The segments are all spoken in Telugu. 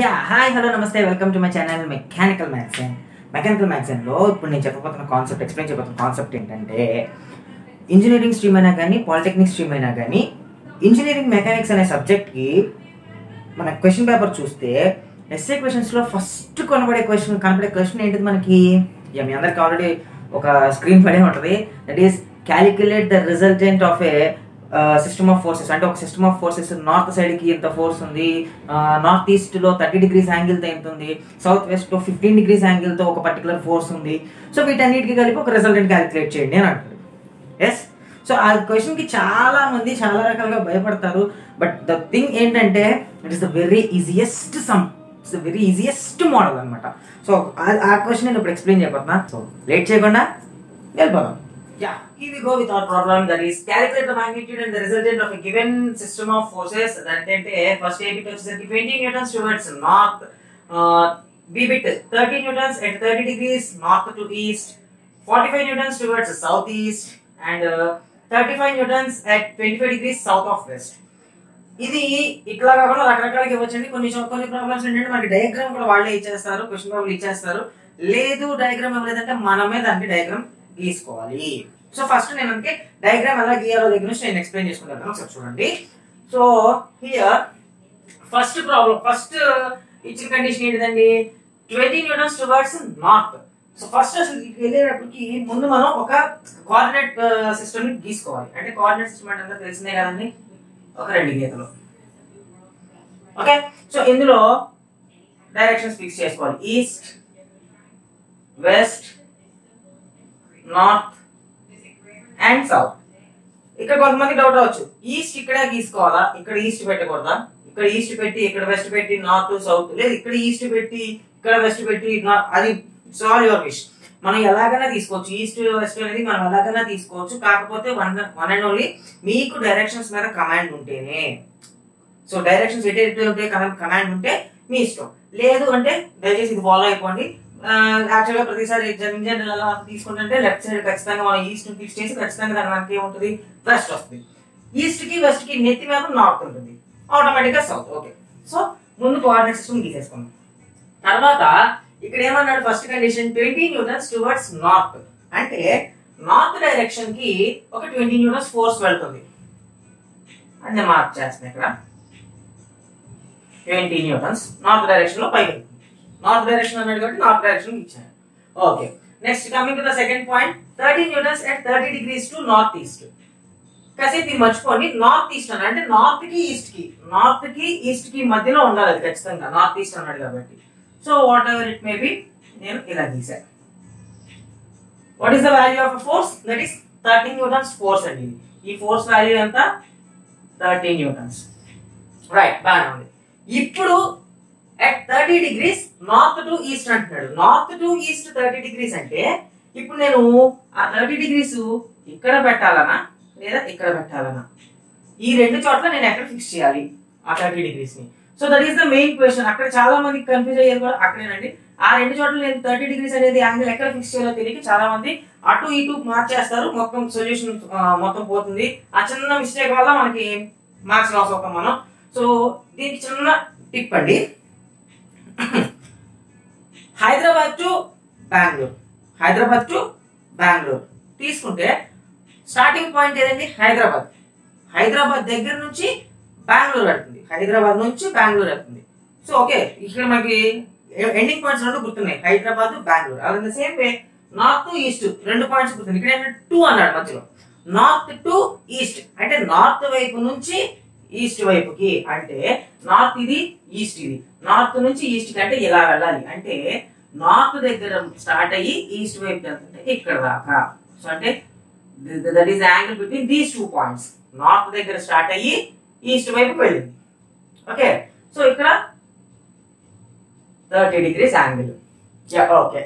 యా హాయ్ హలో నమస్తే welcome to my channel mechanical magazine. Mechanical మ్యాగ్జిన్లో ఇప్పుడు నేను చెప్పబోతున్న కాన్సెప్ట్ ఎక్స్ప్లెయిన్ చేయబోతున్న కాన్సెప్ట్ ఏంటంటే ఇంజనీరింగ్ స్ట్రీమ్ అయినా కానీ పాలిటెక్నిక్ స్ట్రీమ్ అయినా కానీ ఇంజనీరింగ్ మెకానిక్స్ అనే సబ్జెక్ట్కి మన క్వశ్చన్ పేపర్ చూస్తే ఎస్ఏ క్వశ్చన్స్లో ఫస్ట్ కనబడే క్వశ్చన్ కనబడే క్వశ్చన్ ఏంటిది మనకి? ఇక మీ అందరికి ఆల్రెడీ ఒక స్క్రీన్ పడే ఉంటుంది. That is calculate the resultant of a system of forces అంటే ఒక సిస్టమ్ ఆఫ్ ఫోర్సెస్ నార్త్ సైడ్కి ఇంత ఫోర్స్ ఉంది? నార్త్ ఈస్ట్లో థర్టీ డిగ్రీస్ యాంగిల్తో ఎంత ఉంది? సౌత్ వెస్ట్లో ఫిఫ్టీన్ డిగ్రీస్ యాంగిల్తో ఒక పర్టికులర్ ఫోర్స్ ఉంది. సో వీటన్నిటికీ కలిపి ఒక రిజల్టెంట్ క్యాలిక్యులేట్ చేయండి అని అంటారు. ఎస్ సో ఆ క్వశ్చన్కి చాలా మంది చాలా రకాలుగా భయపడతారు. బట్ ద థింగ్ ఏంటంటే it is the very easiest sum it's the very easiest model అనమాట సో ఆ క్వశ్చన్ నేను ఇప్పుడు ఎక్స్ప్లెయిన్ చేయబోతున్నా. సో లేట్ చేయకుండా వెళ్ళిపోదాం. Yeah, here we go with our problem that is calculate the magnitude and the resultant of a given system of forces that అంటే first A bit వచ్చేసరికి 20 newtons towards north, uh, B bit 30 newtons at 30 degrees north to east 45 newtons towards southeast and uh, 35 newtons at 25 degrees south of west ఇది ఇట్లా కాకుండా రకరకాలకి ఇవ్వచ్చండి కొన్ని కొన్ని ప్రాబ్లమ్స్ ఏంటంటే మనకి డయాగ్రామ్ కూడా వాళ్ళే ఇచ్చేస్తారు క్వశ్చన్ పేపర్ ఇచ్చేస్తారు లేదు డయాగ్రామ్ ఇవ్వలేదంటే మనమే దానికి డయాగ్రామ్ తీసుకోవాలి. సో ఫస్ట్ నేను అందుకే డయాగ్రామ్ ఎలా గీయాలో దగ్గర నుంచి నేను ఎక్స్ప్లెయిన్ చేసుకుంటాను. ఒకసారి చూడండి. So here first problem first ఇచ్చిన కండిషన్ ఏంటిదండి? Twenty newtons towards north so first అసలు వెళ్ళేటప్పటికి ముందు మనం ఒక కోఆర్డినేట్ సిస్టమ్ uh, ని గీసుకోవాలి. అంటే కోఆర్డినేట్ సిస్టమ్ అంటే తెలిసిందే కదండి? ఒక రెండు గీతలు. ఓకే సో ఇందులో డైరెక్షన్స్ ఫిక్స్ చేసుకోవాలి. East west north and south. ఇక్కడ కొంతమంది డౌట్ రావచ్చు. ఈస్ట్ ఇక్కడే గీసుకోవాలా? ఇక్కడ ఈస్ట్ పెట్టకూడదా? ఇక్కడ ఈస్ట్ పెట్టి ఇక్కడ వెస్ట్ పెట్టి నార్త్ సౌత్. లేదు ఇక్కడ ఈస్ట్ పెట్టి ఇక్కడ వెస్ట్ పెట్టి అది ఆల్ యువర్ విష్. మనం ఎలాగైనా తీసుకోవచ్చు. ఈస్ట్ వెస్ట్ అనేది మనం ఎలాగైనా తీసుకోవచ్చు. కాకపోతే వన్ వన్ అండ్ ఓన్లీ మీకు డైరెక్షన్స్ మీద కమాండ్ ఉంటేనే. సో డైరెక్షన్స్ ఎటు ఎటు ఉంటే కమాండ్ ఉంటే మీ ఇష్టం. లేదు అంటే దయచేసి ఇది ఫాలో అయిపోండి. యాక్చువల్గా ప్రతిసారి జనరల్ అలా తీసుకుంటే లెఫ్ట్ సైడ్ ఖచ్చితంగా మనం ఈస్ట్ ఫిక్స్ చేసి ఖచ్చితంగా దాని మనకి ఏముంటుంది వెస్ట్ వస్తుంది. ఈస్ట్కి వెస్ట్కి నెత్తి మీద నార్త్ ఉంటుంది. ఆటోమేటిక్గా సౌత్ ఓకే సో ముందు కోఆర్డినేట్ సిస్టమ్ గీసేసుకున్నాం తర్వాత ఇక్కడ ఏమన్నాడు first condition twenty newtons towards north అంటే నార్త్ డైరెక్షన్కి ఒక ట్వంటీ న్యూటన్స్ ఫోర్స్ వెళ్తుంది. అని మార్క్ చేస్తున్నాను ఇక్కడ. ట్వంటీ న్యూటన్స్ నార్త్ డైరెక్షన్లో పైకి నార్త్ డైరెక్షన్ అన్నాడు కాబట్టి నార్త్ డైరెక్షన్ ఇచ్చాను. Okay. Next coming to the second point thirty newtons at thirty degrees to north east కాసేపు ఇది మర్చిపోండి నార్త్ ఈస్ట్ అన్నాడు. అంటే నార్త్కి ఈస్ట్కి నార్త్కి ఈస్ట్కి మధ్యలో ఉండాలి అది ఖచ్చితంగా నార్త్ ఈస్ట్ అన్నాడు కాబట్టి. So whatever it may be నేను ఇలా గీసాను what is the value of force that is thirty newtons force అండి ఈ ఫోర్స్ వాల్యూ ఎంత? థర్టీ న్యూటన్స్ రైట్ బాగానే ఉంది. ఇప్పుడు at thirty degrees north to east అంటున్నాడు. North to east thirty degrees అంటే ఇప్పుడు నేను ఆ థర్టీ డిగ్రీస్ ఇక్కడ పెట్టాలనా? లేదా ఇక్కడ పెట్టాలనా? ఈ రెండు చోట్ల నేను ఎక్కడ ఫిక్స్ చేయాలి? ఆ thirty డిగ్రీస్ని. So that is the main question అక్కడ చాలా మంది కన్ఫ్యూజ్ అయ్యేది కూడా అక్కడేనండి. ఆ రెండు చోట్ల నేను థర్టీ డిగ్రీస్ అనేది యాంగిల్ ఎక్కడ ఫిక్స్ చేయాలో తెలియక చాలా మంది అటు ఇటు మార్చేస్తారు. మొత్తం సొల్యూషన్ మొత్తం పోతుంది. ఆ చిన్న మిస్టేక్ వల్ల మనకి మార్క్స్ లాస్ అవుతాం మనం. సో దీనికి చిన్న టిప్ అండి. హైదరాబాద్ టు బెంగళూరు. హైదరాబాద్ టు బెంగళూరు. తీసుకుంటే స్టార్టింగ్ పాయింట్ ఏదండి? హైదరాబాద్. హైదరాబాద్ దగ్గర నుంచి బెంగళూరు వెళ్తుంది. హైదరాబాద్ నుంచి బెంగళూరు వెళ్తుంది. సో ఓకే ఇక్కడ మనకి ఎండింగ్ పాయింట్స్ రెండు గుర్తున్నాయి. హైదరాబాద్ బెంగళూరు. అలాగే సేమ్ వే నార్త్ ఈస్ట్ రెండు పాయింట్స్ గుర్తుంది ఇక్కడ టూ అన్నాడు మధ్యలో. నార్త్ టు ఈస్ట్ అంటే నార్త్ వైపు నుంచి ఈస్ట్ వైపుకి అంటే నార్త్ ఇది ఈస్ట్ ఇది. నార్త్ నుంచి ఈస్ట్కి అంటే ఇలా వెళ్ళాలి. అంటే నార్త్ దగ్గర స్టార్ట్ అయ్యి ఈస్ట్ వైపు వెళ్తుంటే ఇక్కడ దాకా. సో అంటే that is angle between these two points north దగ్గర స్టార్ట్ అయ్యి ఈస్ట్ వైపు వెళ్ళింది. ఓకే సో ఇక్కడ thirty degrees angle okay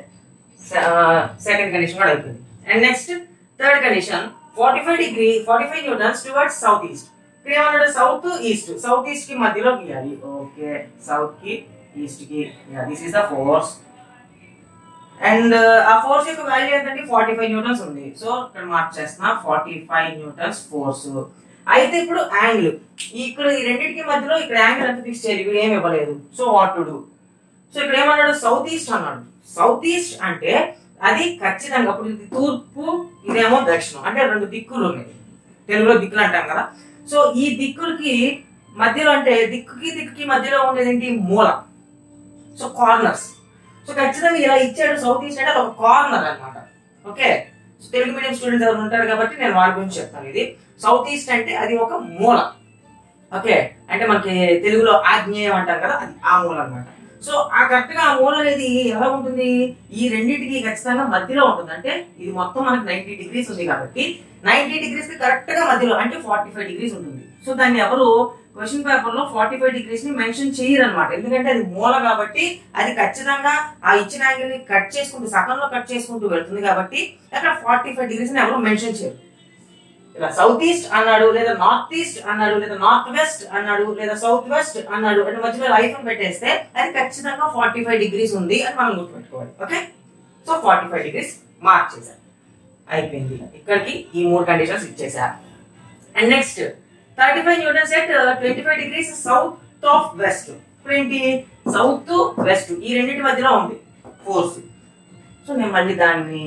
second condition కూడా అయిపోయింది and next third condition forty five degree forty five newtons towards south east ఇక్కడ ఏమన్నాడు సౌత్ ఈస్ట్ సౌత్ ఈస్ట్కి మధ్యలో గీయాలి. ఓకే సౌత్కి ఈస్ట్కి this is the force and ఆ ఫోర్స్ యొక్క వాల్యూ ఏంటంటే ఫార్టీ ఫైవ్ న్యూటన్స్ ఉంది. సో ఇక్కడ మార్క్ చేస్తున్నా ఫార్టీ ఫైవ్ న్యూటన్స్ ఫోర్స్ అయితే ఇప్పుడు యాంగిల్ ఇక్కడ ఈ రెండింటికి మధ్యలో ఇక్కడ యాంగిల్ ఎంత ఫిక్స్ చేయాలి ఇక్కడ ఏం ఇవ్వలేదు. So what to do so ఇక్కడ ఏమన్నాడు? సౌత్ ఈస్ట్ అన్నాడు. సౌత్ ఈస్ట్ అంటే అది ఖచ్చితంగా ఇప్పుడు ఇది తూర్పు ఇదేమో దక్షిణం. అంటే రెండు దిక్కులు ఉన్నాయి. తెలుగులో దిక్కులు అంటాం కదా. సో ఈ దిక్కులకి మధ్యలో అంటే దిక్కుకి దిక్కుకి మధ్యలో ఉండేది ఏంటి? మూల. So corners. సో ఖచ్చితంగా ఇలా ఇచ్చాడు సౌత్ ఈస్ట్ అంటే అది ఒక కార్నర్ అనమాట ఓకే? తెలుగు మీడియం స్టూడెంట్స్ ఎవరు ఉంటారు కాబట్టి నేను వాడి గురించి చెప్తాను ఇది. సౌత్ ఈస్ట్ అంటే అది ఒక మూల. ఓకే? అంటే మనకి తెలుగులో ఆగ్నేయం అంటాం కదా అది ఆ మూల అన్నమాట. సో ఆ కరెక్ట్గా ఆ మూల అనేది ఎలా ఉంటుంది? ఈ రెండింటికి ఖచ్చితంగా మధ్యలో ఉంటుంది. అంటే ఇది మొత్తం మనకి నైన్టీ డిగ్రీస్ ఉంది కాబట్టి నైన్టీ డిగ్రీస్కి కరెక్ట్గా మధ్యలో అంటే ఫార్టీ ఫైవ్ డిగ్రీస్ ఉంటుంది. సో దాన్ని ఎవరు క్వశ్చన్ పేపర్లో ఫార్టీ ఫైవ్ డిగ్రీస్ని మెన్షన్ చేయరు అనమాట ఎందుకంటే అది మూల కాబట్టి అది ఖచ్చితంగా ఆ ఇచ్చిన యాంగిల్ని కట్ చేసుకుంటూ సగంలో కట్ చేసుకుంటూ వెళ్తుంది కాబట్టి అక్కడ ఫార్టీ ఫైవ్ డిగ్రీస్ని ఎవరు మెన్షన్ చేయరు. ఇలా సౌత్ ఈస్ట్ అన్నాడు లేదా నార్త్ ఈస్ట్ అన్నాడు లేదా నార్త్ వెస్ట్ అన్నాడు లేదా సౌత్ వెస్ట్ అన్నాడు అంటే మధ్యలో లైఫ్ పెట్టేస్తే అది ఖచ్చితంగా ఫార్టీ ఫైవ్ డిగ్రీస్ ఉంది అని మనం గుర్తుపెట్టుకోవాలి. Okay so forty five degrees mark చేశారు. అయిపోయింది. ఇక్కడికి ఈ మూడు conditions ఇచ్చేసా and next thirty five newtons at twenty five degrees south of west ఇప్పుడు ఏంటి? సౌత్ వెస్ట్ ఈ రెండింటి మధ్యలో ఉంది. ఫోర్స్ సో నేను మళ్ళీ దాన్ని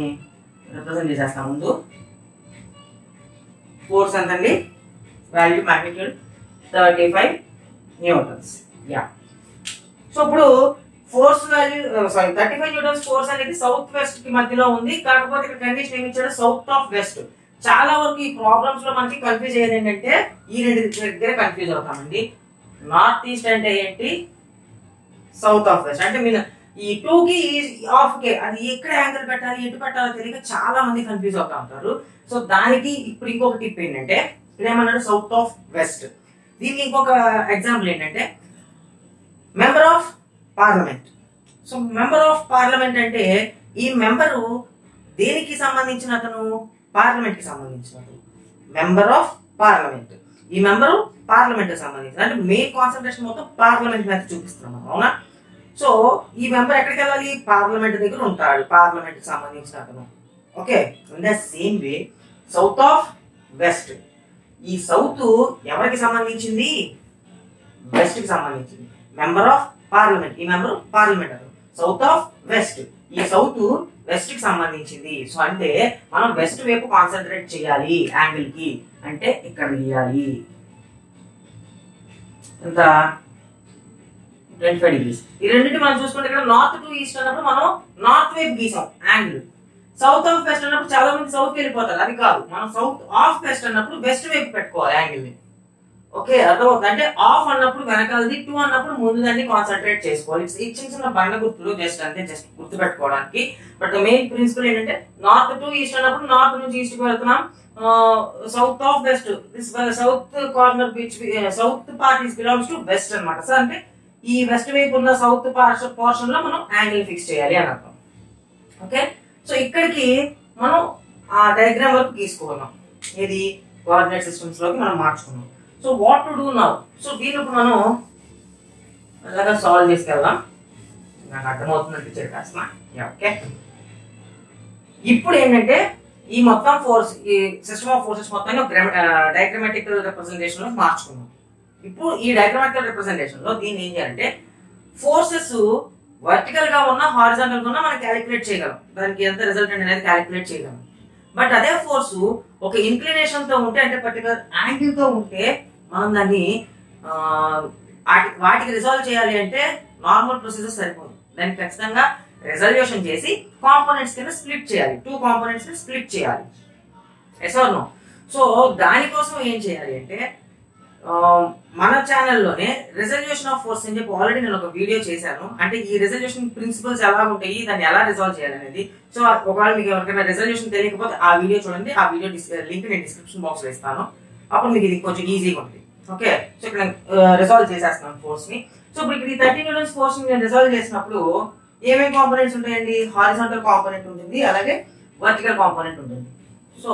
రిప్రజెంట్ చేసేస్తాను ముందు ఫోర్స్ ఎంతండి? Value magnitude thirty five newtons yeah so ఇప్పుడు force value sorry thirty five newtons force అనేది సౌత్ వెస్ట్కి మధ్యలో ఉంది. కాకపోతే ఇక్కడ కండిషన్ ఏమి ఇచ్చాడు సౌత్ ఆఫ్ వెస్ట్ చాలా వరకు ఈ ప్రాబ్లమ్స్లో మనకి కన్ఫ్యూజ్ అయ్యేది ఏంటంటే ఈ రెండు దగ్గర కన్ఫ్యూజ్ అవుతామండి. నార్త్ ఈస్ట్ అంటే ఏంటి? సౌత్ ఆఫ్ వెస్ట్ అంటే మీరు ఈ టూ కి ఆఫ్ కే అది ఎక్కడ యాంగిల్ పెట్టాలి ఎటు పెట్టాలో తెలియక చాలా మంది కన్ఫ్యూజ్ అవుతా ఉంటారు. సో దానికి ఇప్పుడు ఇంకొక టిప్ ఏంటంటే ఇక్కడ ఏమన్నాడు? సౌత్ ఆఫ్ వెస్ట్ దీనికి ఇంకొక ఎగ్జాంపుల్ ఏంటంటే member of parliament so member of parliament అంటే ఈ మెంబరు దేనికి సంబంధించిన అతను? పార్లమెంట్కి సంబంధించిన మెంబర్ ఆఫ్ పార్లమెంట్ ఈ మెంబరు పార్లమెంట్కి సంబంధించిన. అంటే మెయిన్ కాన్సన్ట్రేషన్ మొత్తం పార్లమెంట్ మీద చూపిస్తున్నాం అవునా? సో ఈ మెంబర్ ఎక్కడికి వెళ్ళాలి? పార్లమెంట్ దగ్గర ఉంటాడు. పార్లమెంట్కి సంబంధించిన అతను. Okay? In the same way south of west. ఈ సౌత్ ఎవరికి సంబంధించింది? వెస్ట్కి సంబంధించింది. Member of parliament. ఈ మెంబర్ పార్లమెంట్ అతను. South of west. ఈ సౌత్ వెస్ట్కి సంబంధించింది. సో అంటే మనం వెస్ట్ వైపు కాన్సన్ట్రేట్ చేయాలి యాంగిల్కి అంటే ఇక్కడ గీయాలి ఎంత? ట్వంటీ ఫైవ్ డిగ్రీస్ ఈ రెండింటి మనం చూసుకుంటే ఇక్కడ నార్త్ టు ఈస్ట్ అన్నప్పుడు మనం నార్త్ వైపు గీసాం యాంగిల్ సౌత్ ఆఫ్ వెస్ట్ అన్నప్పుడు చాలా మంది సౌత్ వెళ్ళిపోతారు అది కాదు. మనం సౌత్ ఆఫ్ వెస్ట్ అన్నప్పుడు వెస్ట్ వైపు పెట్టుకోవాలి యాంగిల్ని. ఓకే అర్థమవుతుంది? అంటే ఆఫ్ అన్నప్పుడు వెనకాలది టూ అన్నప్పుడు ముందు దాన్ని కాన్సన్ట్రేట్ చేసుకోవాలి. ఇచ్చిన ఈ చిన్న చిన్న బండ గుర్తులు జస్ట్ అంతే జస్ట్ గుర్తు పెట్టుకోవడానికి బట్ మెయిన్ ప్రిన్సిపల్ ఏంటంటే నార్త్ టు ఈస్ట్ అన్నప్పుడు నార్త్ నుంచి ఈస్ట్కి వెళ్తున్నాం. South of west this south corner beach south part is belongs to west అన్నమాట. సార్ అంటే ఈ వెస్ట్ వైపు ఉన్న సౌత్ పోర్షన్లో మనం యాంగిల్ ఫిక్స్ చేయాలి అని అర్థం. ఓకే? సో ఇక్కడికి మనం ఆ డయాగ్రామ్ వరకు తీసుకున్నాం ఇది కోఆర్డినేట్ సిస్టమ్స్లోకి మనం మార్చుకున్నాం. So what to do now? So దీని ఇప్పుడు మనం అలాగా సాల్వ్ చేసుకెళ్దాం. నాకు అర్థమవుతుంది అనిపించారు కాస్త. ఓకే? ఇప్పుడు ఏంటంటే ఈ మొత్తం ఫోర్స్ ఈ సిస్టమ్ ఆఫ్ ఫోర్సెస్ మొత్తాన్ని డయాగ్రమాటికల్ రిప్రజెంటేషన్లో మార్చుకున్నాం. ఇప్పుడు ఈ డయాగ్రమాటికల్ రిప్రజెంటేషన్లో దీన్ని ఏం చేయాలంటే ఫోర్సెస్ వర్టికల్గా ఉన్న హారిజాంటల్గా ఉన్న మనం క్యాలిక్యులేట్ చేయగలం. దానికి ఎంత రిజల్ట్ అనేది క్యాలిక్యులేట్ చేయగలం. బట్ అదే ఫోర్స్ ఒక ఇన్క్లినేషన్తో ఉంటే అంటే పర్టికులర్ యాంగిల్తో ఉంటే మనం దాన్ని వాటికి రిజాల్వ్ చేయాలి అంటే నార్మల్ ప్రొసీజర్ సరిపోదు. దానికి ఖచ్చితంగా రిజల్యూషన్ చేసి కాంపోనెంట్స్ కింద స్ప్లిట్ చేయాలి. టూ కాంపోనెంట్స్ని స్ప్లిట్ చేయాలి. ఎస్ నో సో దానికోసం ఏం చేయాలి అంటే మన ఛానల్లోనే రిజల్యూషన్ ఆఫ్ ఫోర్స్ అని చెప్పి ఆల్రెడీ నేను ఒక వీడియో చేశాను. అంటే ఈ రిజల్యూషన్ ప్రిన్సిపల్స్ ఎలా ఉంటాయి దాన్ని ఎలా రిజాల్వ్ చేయాలనేది సో ఒకవేళ మీకు ఎవరికైనా రిజల్యూషన్ తెలియకపోతే ఆ వీడియో చూడండి. ఆ వీడియో లింక్ నేను డిస్క్రిప్షన్ బాక్స్లో ఇస్తాను. అప్పుడు మీకు ఇది కొంచెం ఈజీగా ఉంటుంది. ఓకే సో ఇక్కడ రిజాల్వ్ చేసేస్తున్నాను ఫోర్స్ని. సో ఇప్పుడు ఇక్కడ ఈ థర్టీ న్యూటన్స్ ఫోర్స్ని నేను రిజాల్వ్ చేసినప్పుడు ఏమేమి కాంపోనెంట్స్ ఉంటాయండి? హారిజాంటల్ కాంపోనెంట్ ఉంటుంది అలాగే వర్టికల్ కాంపోనెంట్ ఉంటుంది. So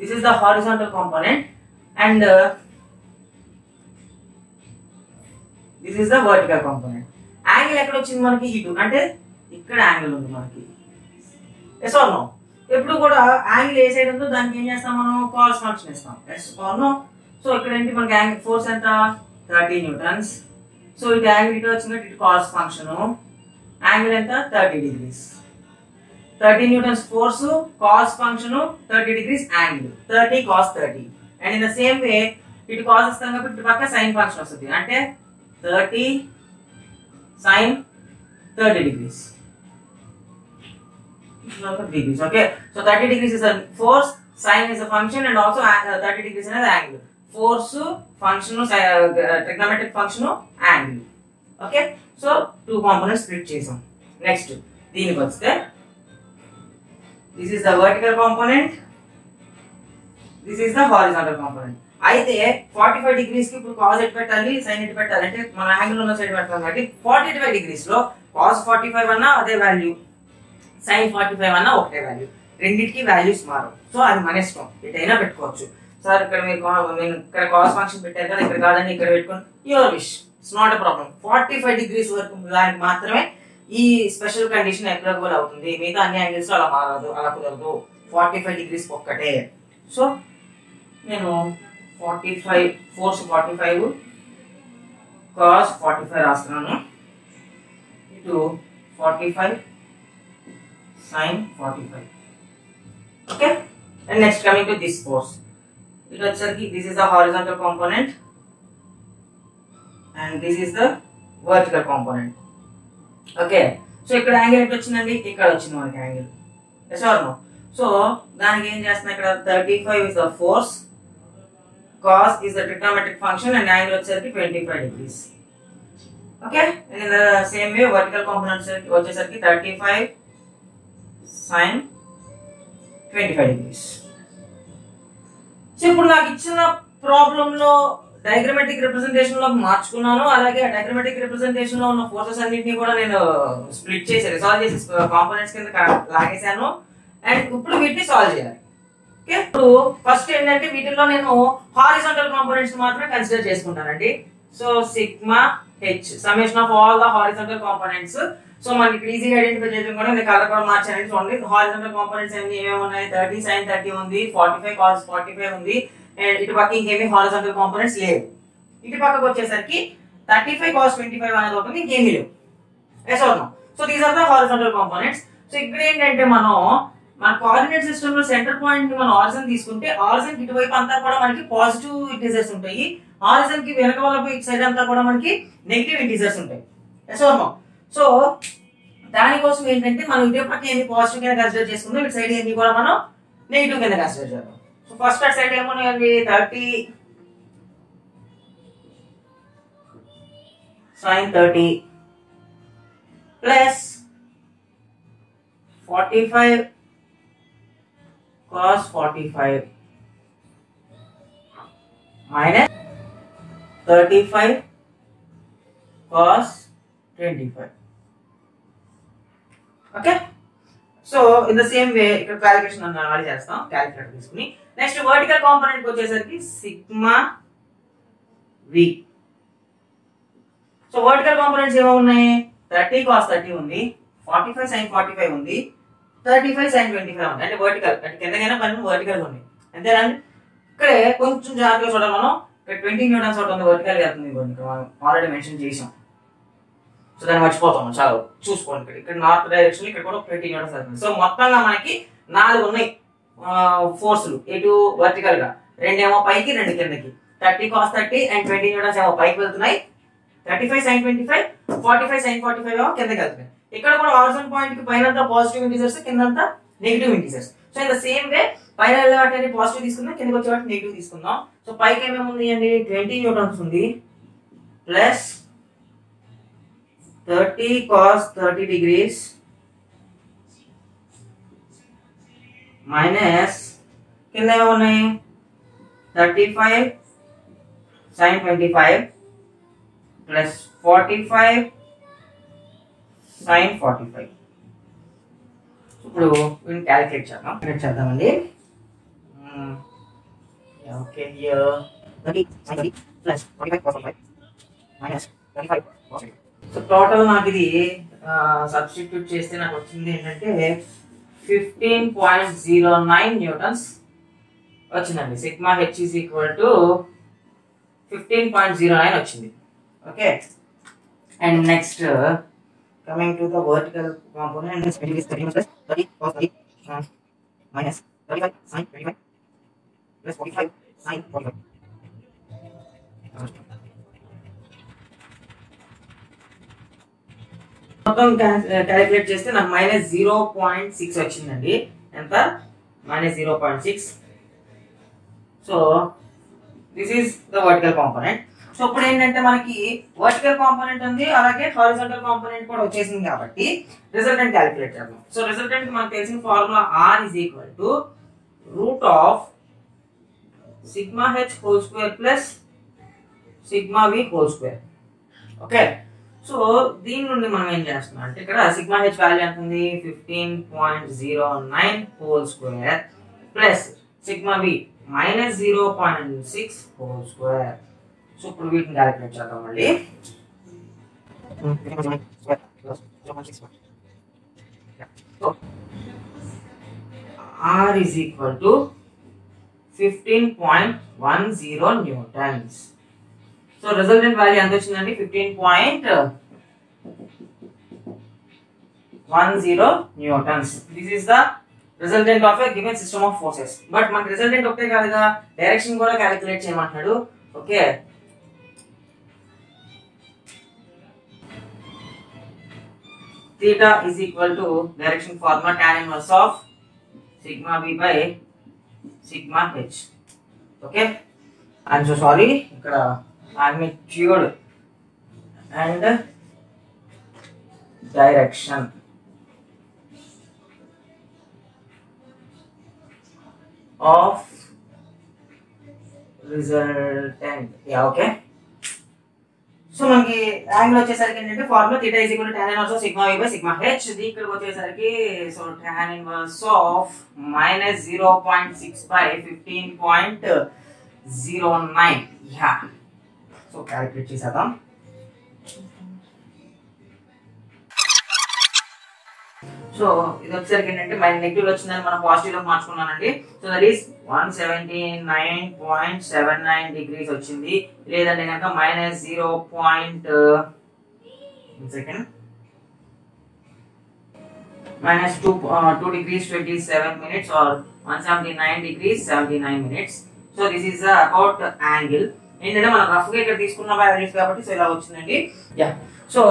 this is the horizontal component and this is the vertical component angle ఎక్కడ వచ్చింది మనకి? ఇటు అంటే ఇక్కడ యాంగిల్ ఉంది మనకి. ఎస్ ఆర్ నో ఎప్పుడు కూడా యాంగిల్ ఏ సైడ్ ఉందో దానికి ఏం చేస్తాం మనం? కాల్స్ ఫంక్షన్ ఇస్తాం ఎస్ అవును సో ఇక్కడ ఏంటి మనకి యాంగిల్ ఫోర్స్ ఎంత? థర్టీ న్యూటన్స్ సో ఇటు యాంగిల్ ఇటు వచ్చిందంటే ఇటు కాల్స్ ఫంక్షన్ యాంగిల్ ఎంత? Thirty degrees thirty newtons force cos function thirty degrees angle thirty cos thirty and in the same way ఇటు కాస్ వస్తాం కాబట్టి పక్క సైన్ ఫంక్షన్ వస్తుంది. అంటే thirty sine thirty degrees function force function function two component split చేసాం. నెక్స్ట్ దీనికి వస్తే this is the horizontal component అయితే ఫార్టీ ఫైవ్ డిగ్రీస్కి ఇప్పుడు కాజ్ ఎట్ పెట్టాలి సైన్ ఎట్ పెట్టాలి? అంటే మన యాంగిల్ ఉన్న సైడ్ పెట్టాలి కాబట్టి ఫార్టీ ఫైవ్ డిగ్రీస్లో కాస్ ఫార్టీ ఫైవ్ అన్నా అదే వాల్యూ సైన్ ఫార్టీ ఫైవ్ అన్న ఒకటే వాల్యూ రెండింటికి వాల్యూస్ మారు సో అది మన ఇష్టం. ఎటైనా పెట్టుకోవచ్చు. సార్ ఇక్కడ మీరు నేను ఇక్కడ కాస్ ఫంక్షన్ పెట్టారు కదా ఇక్కడ కాదండి ఇక్కడ పెట్టుకోండి. Your wish it's not a problem forty five degrees వరకు దానికి మాత్రమే ఈ స్పెషల్ కండిషన్ అప్లికబుల్ అవుతుంది. మిగతా అన్ని యాంగిల్స్ అలా మారదు అలా కుదరదు. ఫార్టీ ఫైవ్ డిగ్రీస్ ఒక్కటే. సో నేను forty five force forty five cos forty five రాస్తున్నాను ఇటు forty five sine 45 okay? And next coming to this force. It వచ్చేసరికి this is the horizontal component and this is the vertical component. Okay? So ఇక్కడ యాంగిల్ ఎక్కడ వచ్చిందండి ఇక్కడ వచ్చింది మనకి angle yes or no so దానికి ఏం చేస్తున్నా ఇక్కడ? Thirty five is the force cos is the trigonometric function and angle వచ్చేసరికి twenty five degrees okay in the same way vertical component వచ్చేసరికి thirty five sine twenty five so ఇప్పుడు నాకు ఇచ్చిన ప్రాబ్లంలో డయాగ్రమెటిక్ రిప్రజెంటేషన్లో మార్చుకున్నాను. అలాగే డయాగ్రమెటిక్ రిప్రజెంటేషన్లో ఉన్న ఫోర్సెస్ అన్నింటినీ కూడా నేను స్ప్లిట్ చేసి రిసాల్వ్ చేసి uh, కాంపోనెంట్స్ కింద లాగేశాను. అండ్ ఇప్పుడు వీటిని సాల్వ్ చేయాలి. ఇప్పుడు ఫస్ట్ ఏంటంటే వీటిల్లో నేను హారిజాంటల్ కాంపోనెంట్స్ మాత్రమే కన్సిడర్ చేసుకుంటానండి. So sigma H summation of all the horizontal components so మనకి ఇక్కడ ఈజీగా ఐడెంటిఫై చేయడం కూడా నేను కలర్ కూడా మార్చానండి. చూడండి హారిజాంటల్ కాంపోనెంట్స్ ఏమి ఏమేమి ఉన్నాయి? థర్టీ సైన్ థర్టీ ఉంది forty five cos forty five ఉంది. అండ్ ఇటు పక్క ఇంకేమి హారిజాంటల్ కాంపోనెంట్స్ లేవు. ఇటు పక్కకు వచ్చేసరికి thirty five cos twenty five అనేది ఒకటి ఇంకేమీ లేవు. ఎస్ అవును so these are the horizontal components so ఇక్కడ ఏంటంటే మనం మన కోఆర్డినేట్ సిస్టమ్లో సెంటర్ పాయింట్ మనం ఆరిజన్ తీసుకుంటే ఆరిజన్ ఇటువైపు అంతా కూడా మనకి పాజిటివ్ ఇంటీజర్స్ ఉంటాయి. ఆరిజన్కి వెనక వాళ్ళ సైడ్ అంతా కూడా మనకి నెగిటివ్ ఇంటీజర్స్ ఉంటాయి. సో దానికోసం ఏంటంటే మనం ఇటు పక్క ఏంటి పాజిటివ్ కింద కన్సిడర్ చేసుకుందాం ఇటు సైడ్ ఏంటి కూడా మనం నెగిటివ్ కింద కన్సిడర్ చేద్దాం. సో ఫస్ట్ అటు సైడ్ ఏమో thirty sine thirty plus forty five cos 45 minus 35 cos 25. Okay. So, in the same way, ఇక్కడ క్యాలిక్యులేషన్ అన్నది చేస్తాం క్యాలిక్యులేటర్ తీసుకుని నెక్స్ట్ వర్టికల్ కాంపోనెంట్ వచ్చేసరికి sigma V so vertical components ఏమో ఉన్నాయి థర్టీ కాస్ థర్టీ ఉంది forty five sine forty five ఉంది thirty five sine twenty five ఉంది అంటే వర్టికల్ అంటే కిందకైనా పని వర్టికల్ ఉంది. అంతేనండి ఇక్కడే కొంచెం జాగ్రత్తగా చూడాలి మనం. ఇక్కడ ట్వంటీ న్యూటన్స్ ఒకటి ఉంది వర్టికల్ వెళ్తుంది ఇక్కడ మనం ఆల్రెడీ మెన్షన్ చేసాం. సో దాన్ని మర్చిపోతాం చాలా. చూసుకోండి ఇక్కడ. ఇక్కడ నార్త్ డైరెక్షన్ ఇక్కడ కూడా ట్వంటీ న్యూటన్స్ వెళ్తుంది సో మొత్తంగా మనకి నాలుగు ఉన్నాయి. ఫోర్సులు ఎటు వర్టికల్గా. రెండేమో పైకి రెండు కిందకి. Thirty cos thirty and twenty newtons ఏమో పైకి వెళ్తున్నాయి. Thirty five sine twenty five forty five sine forty five ఏమో కిందకి వెళ్తున్నాయి. ఇక్కడ కూడా ఆరిజిన్ పాయింట్కి పైన పాజిటివ్ ఇంటీజర్స్ కిందంతా negative integers. So in the same way పైన వెళ్ళే వాటిని పాజిటివ్ తీసుకుందాం కిందకి వచ్చే వాటిని నెగిటివ్ తీసుకుందాం. సో పైకి ఏమేమి ఉంది అండి? ట్వంటీ న్యూటన్స్ ఉంది. Plus thirty cos thirty degrees minus కింద ఏమో ఉన్నాయి? Thirty five sine twenty five plus forty five sine forty five. ఇప్పుడు వీటిని క్యాలిక్యులేట్ చేద్దాం. క్యాలిక్యులేట్ చేద్దామండి. Okay plus forty five forty five minus thirty five so total నాకు ఇది సబ్స్టిట్యూట్ చేస్తే నాకు వచ్చింది ఏంటంటే fifteen point zero nine newtons వచ్చిందండి. Sigma H is equal to fifteen point zero nine వచ్చింది. Okay and next coming to the vertical component thirty cos 30 uh, minus 35 sine 35 plus 45 sine 45 మొత్తం క్యాలిక్యులేట్ చేస్తే నాకు మైనస్ జీరో పాయింట్ సిక్స్ వచ్చిందండి. ఎంత? Minus zero point six so this is the vertical component so ఇప్పుడు ఏంటంటే మనకి వర్టికల్ కాంపోనెంట్ ఉంది అలాగే హారిజంటల్ కాంపోనెంట్ కూడా వచ్చేసింది కాబట్టి రిజల్టెంట్ క్యాలిక్యులేటర్ సో రిజల్టెంట్ మనకు తెలిసిన formula R is equal to root of sigma H whole square plus sigma V whole square okay so దీని నుండి మనం ఏం చేస్తున్నాం అంటే ఇక్కడ సిగ్మా హెచ్ వాల్యూ ఎంత ఉంది? Fifteen point zero nine whole square plus sigma V minus zero point six whole square so ఇప్పుడు వీటిని క్యాలిక్యులేట్ చేద్దాం మళ్ళీ R is equal to fifteen point one zero newtons so resultant value ఎంత వచ్చిందండి? Fifteen point one zero newtons this is the resultant of a given system of forces but మనకి రిజల్టెంట్ ఒకటే కాదు కదా? డైరెక్షన్ కూడా క్యాలిక్యులేట్ చేయమంటున్నాడు. Okay theta is equal to direction formula tan inverse of sigma b by sigma h. Okay. I'm so sorry. ikkada Magnitude and direction. of resultant yeah okay so మనకి యాంగిల్ వచ్చేసరికి ఏంటంటే formula theta is equal tan inverse of sigma by sigma H ఇది వచ్చేసరికి so tan inverse of minus zero point six by fifteen point zero nine yeah so calculate చేసేద్దాం. సో ఇది వచ్చేసరికి ఏంటంటే మన నెగిటివ్ వచ్చిందని మనం పాజిటివ్లో మార్చుకున్నానండి. So that is one seventy nine point seven nine degrees వచ్చింది. లేదంటే కనుక minus zero point second minus two two degrees twenty seven minutes or one seventy nine degrees seventy nine minutes so this is about angle ఏంటంటే మనం రఫ్గా ఇక్కడ తీసుకున్న వాల్యూస్ కాబట్టి సో ఇలా వచ్చిందండి. యా సో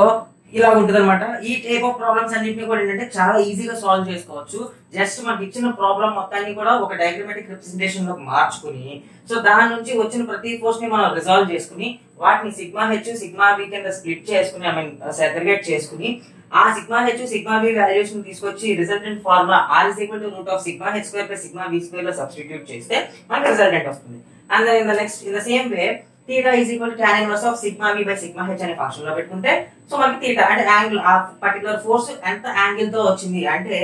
ఇలా ఉంటుంది అనమాట ఈ టైప్ ఆఫ్ ప్రాబ్లమ్స్ అన్నింటినీ కూడా ఏంటంటే చాలా ఈజీగా సాల్వ్ చేసుకోవచ్చు. జస్ట్ మనకి ఇచ్చిన ప్రాబ్లం మొత్తాన్ని కూడా ఒక డయాగ్రమాటిక్ రిప్రజెంటేషన్లో మార్చుకుని సో దాని నుంచి వచ్చిన ప్రతి ఫోర్స్ని మనం రిజాల్వ్ చేసుకుని వాటిని సిగ్మా హెచ్ సిగ్మా వి కింద స్ప్లిట్ చేసుకుని ఐ మీన్ సెగ్రిగేట్ చేసుకుని ఆ sigma H sigma V values తీసుకొచ్చి resultant formula R is equal to root of sigma H square plus sigma V స్క్వేర్లో substitute చేస్తే మనకి రిజల్టెంట్ వస్తుంది. And in the next in the same way theta is equal to inverse of sigma V by sigma H అనే ఫంక్షన్లో పెట్టుకుంటే సో మనకి థీటా అంటే యాంగిల్ ఆ పర్టికులర్ ఫోర్స్ ఎంత యాంగిల్తో వచ్చింది అంటే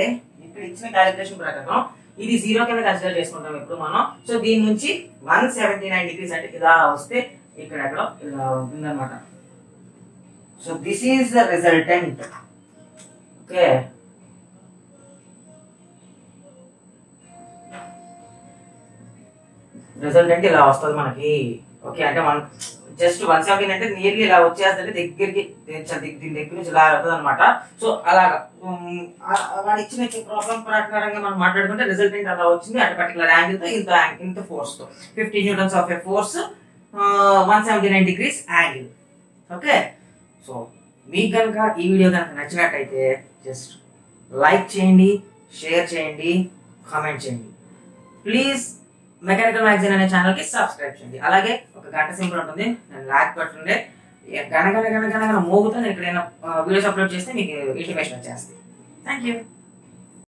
ఇక్కడ ఇచ్చిన క్యాలిక్యులేషన్ ప్రకారం ఇది జీరో కింద కన్సిడర్ చేసుకుంటాం ఇప్పుడు మనం. సో దీని నుంచి వన్ సెవెంటీ నైన్ డిగ్రీస్ అంటే ఇలా వస్తే ఇక్కడ ఎక్కడ ఇలా ఉంటుందన్నమాట. So this is the resultant okay resultant ఇలా వస్తుంది మనకి. ఓకే అంటే మనం జస్ట్ వన్ సెవెంటీన్ అంటే నియర్లీ ఇలా వచ్చేస్తుంటే దగ్గరికి దీని దగ్గర నుంచి ఇలా అవుతుంది అనమాట సో అలాగా. వాడు ఇచ్చిన ప్రాబ్లం ప్రకారంగా మనం మాట్లాడుకుంటే రిజల్ట్ ఏంటి? అలా వచ్చింది. అంటే పర్టికులర్ యాంగిల్తో ఇంత యాంగ్- ఇంత ఫోర్స్తో. Fifty newtons of a force one seventy nine degrees angle okay? So మీకు కనుక ఈ వీడియో కనుక నచ్చినట్టయితే జస్ట్ లైక్ చేయండి షేర్ చేయండి కామెంట్ చేయండి. ప్లీజ్ మెకానికల్ మ్యాగజైన్ అనే ఛానల్కి సబ్స్క్రైబ్ చేయండి. అలాగే ఒక గంట సింపుల్ ఉంటుంది. నేను లాక్ పట్టుండే గనగన గనగన మోగుతూ నేను ఎక్కడైనా వీడియోస్ అప్లోడ్ చేస్తే మీకు ఇంటిమేషన్ వచ్చేస్తుంది. Thank you